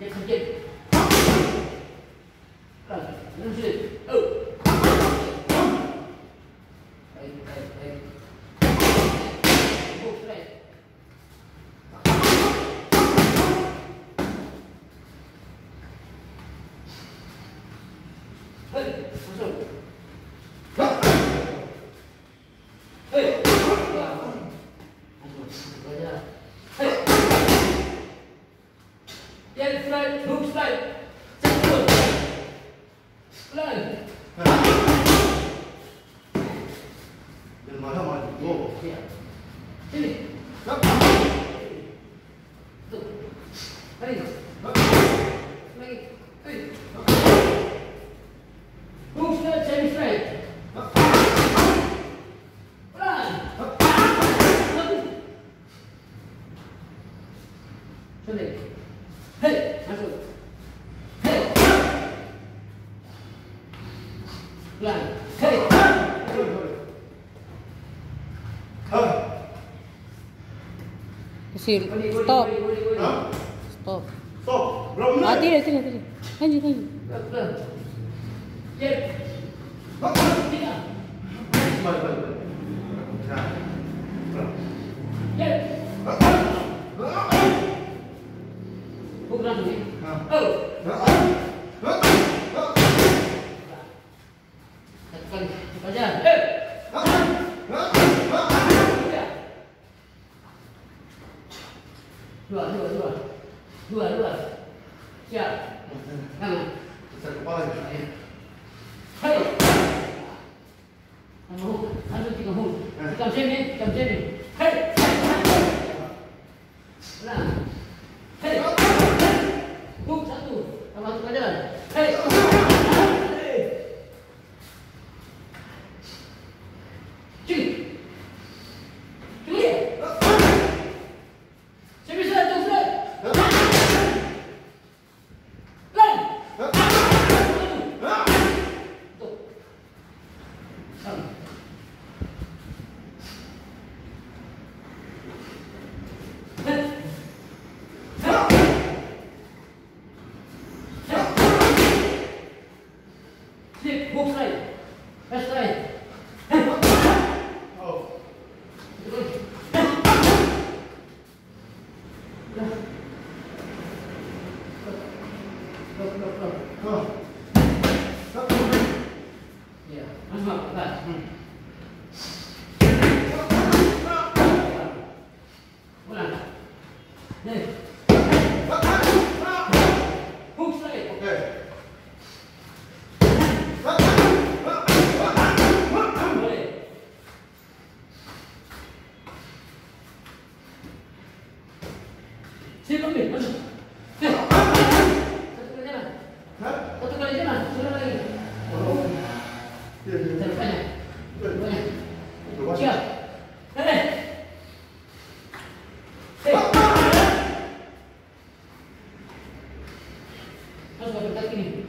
del sujeto. slide, Thank you. Hei. Kasi Balik, balik, stop. Stop. Stop. Ah, menit? tidak, tidak, tidak. Lanjut, lanjut. Pelan, pelan. Cek. Tiga. Dua, dua, dua. Dua, dua. Siap. Tangan. Besar kepala ya. Hai. Kamu hook. Satu tiga hul kamu sini, kamu sini. Straight. Left straight. Oh. Betul. Heh. Dah. Stop, stop, stop. Oh. Ya, masuk, pelan. Ulang. Nih. Saya ambil, masuk. Satu kali jalan. Satu kali jalan, sudah lagi. Banyak. Banyak. Siap. Nenek. Masuk ke kaki ini.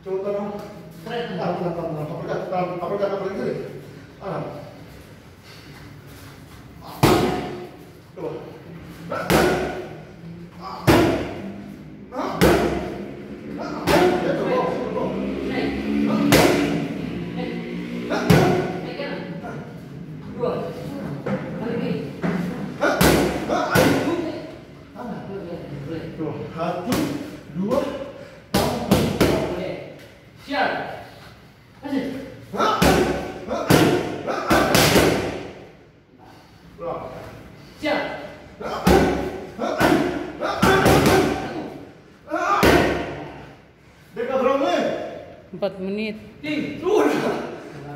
Coba tangan. Keren. Apa kata apa kata apa kata apa kata apa kata apa kata apa kata Hati, dua, empat, boleh. Siap. 4 menit.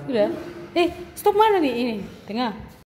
sudah. Eh, stop mana nih ini? Tengah.